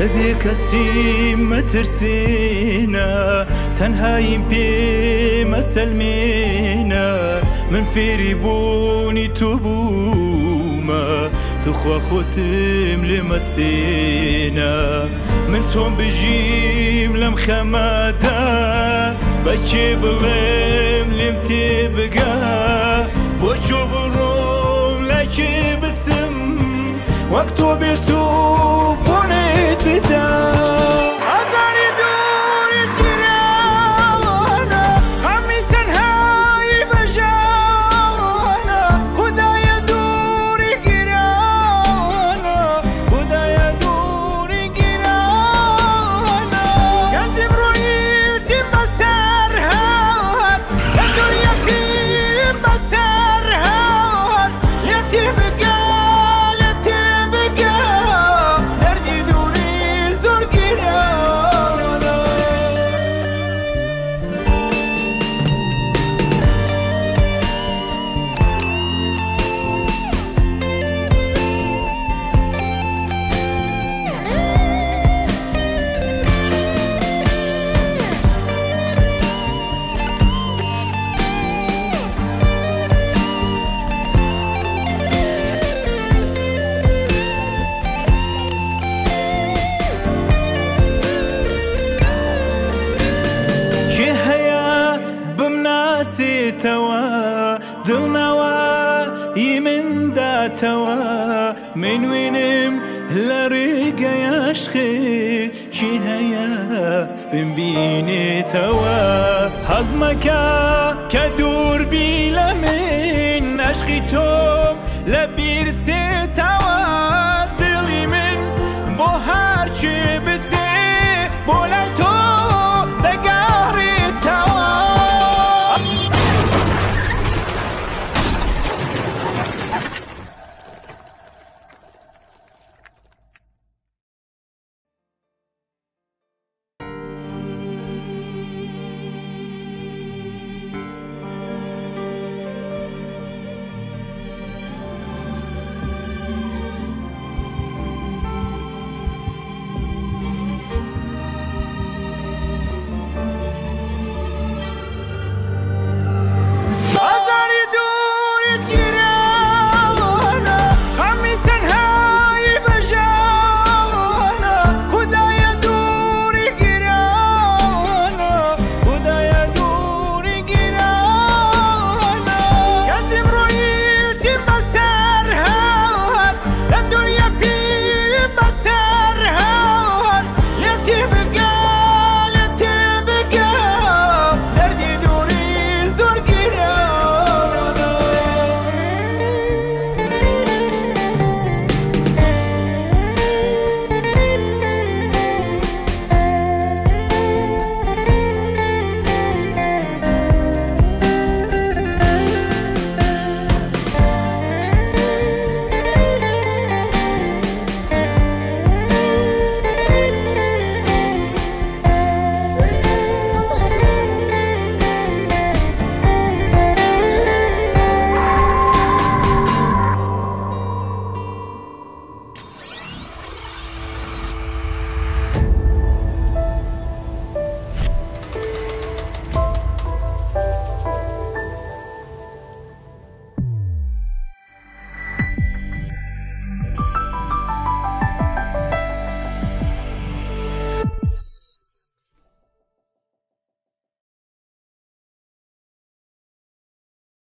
لبيك السيم ما ترسينا پێ مەسەلمێنە من فێری بوونی تو بوومە توخوا خۆتم لێ مەستێنە من چۆن بژیم لەم خەمەدا بەچێ بڵێم لێم تێ بگا بۆ چۆ بڕۆم لە جهيا بمناسي توا دلنا وا يمن دا توا من وينم لريقا يا شخي جهيا بمبيني توا. هزمكا كدور بيلا من اشخي توف لبير توا دلي من بوهار چه بزي بولا